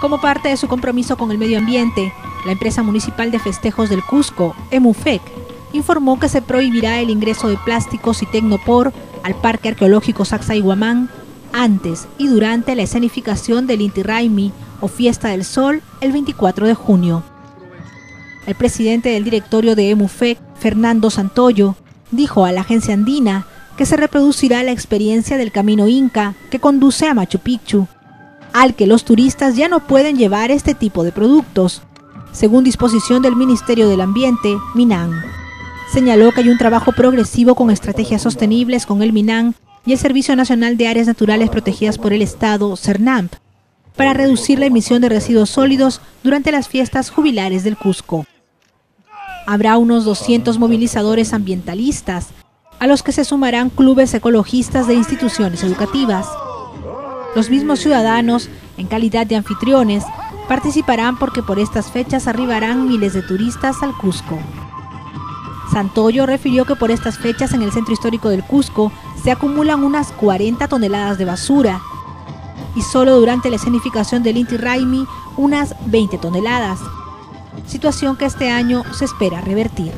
Como parte de su compromiso con el medio ambiente, la empresa municipal de festejos del Cusco, EMUFEC, informó que se prohibirá el ingreso de plásticos y tecnopor al Parque Arqueológico Sacsayhuamán antes y durante la escenificación del Inti Raimi o Fiesta del Sol el 24 de junio. El presidente del directorio de EMUFEC, Fernando Santoyo, dijo a la agencia andina que se reproducirá la experiencia del camino inca que conduce a Machu Picchu al que los turistas ya no pueden llevar este tipo de productos, según disposición del Ministerio del Ambiente, MINAN. Señaló que hay un trabajo progresivo con estrategias sostenibles con el MINAN y el Servicio Nacional de Áreas Naturales Protegidas por el Estado, CERNAMP, para reducir la emisión de residuos sólidos durante las fiestas jubilares del Cusco. Habrá unos 200 movilizadores ambientalistas, a los que se sumarán clubes ecologistas de instituciones educativas. Los mismos ciudadanos, en calidad de anfitriones, participarán porque por estas fechas arribarán miles de turistas al Cusco. Santoyo refirió que por estas fechas en el centro histórico del Cusco se acumulan unas 40 toneladas de basura y solo durante la escenificación del Inti Raimi unas 20 toneladas, situación que este año se espera revertir.